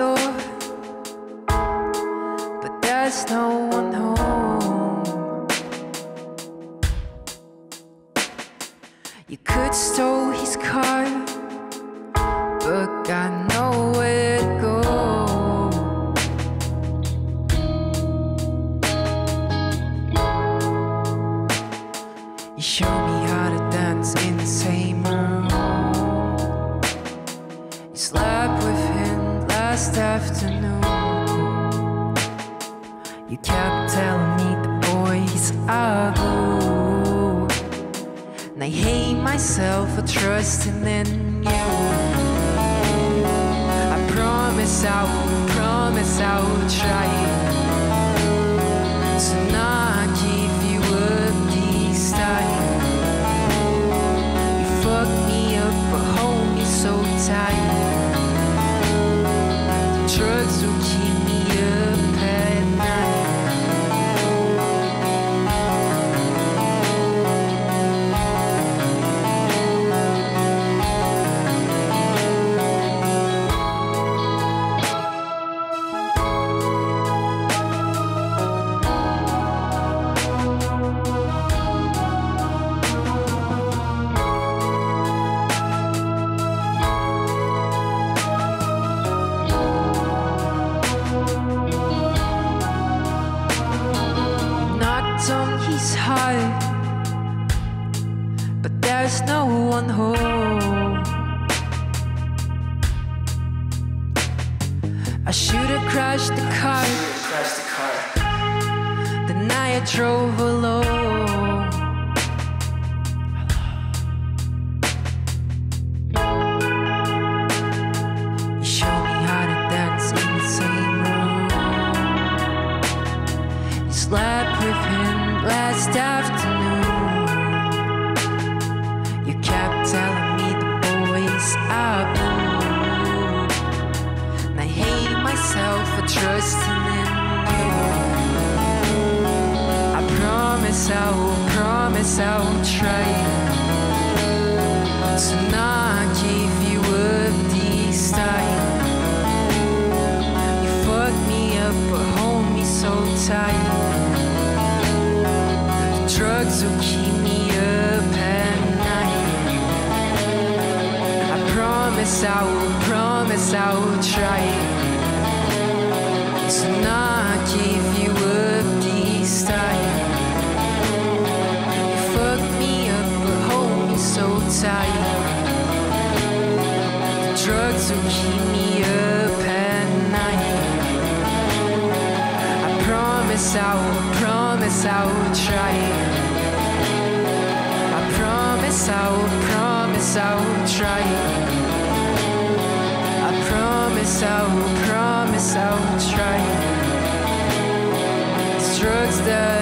door, but there's no one home. You could stole his car, but got nowhere. You kept telling me the boys are blue. And I hate myself for trusting in you. I promise I will, promise I will try to not give you up this time. You fucked me up, but hold me so tight. But there's no one home. I should have crashed the car Crash the car. the night I drove alone. You showed me how to dance in the same room. You slept with him last afternoon. Blue. And I hate myself for trusting in you. I promise I will, promise I will try to not give you up this time. You fucked me up, but hold me so tight. The drugs will keep promise I will, promise I will try to not give you up this time. You fucked me up, but hold me so tight. The drugs will keep me up at night. I promise I will, promise I will try. I promise I will, promise I will try. Promise I will, promise I will try. These drugs that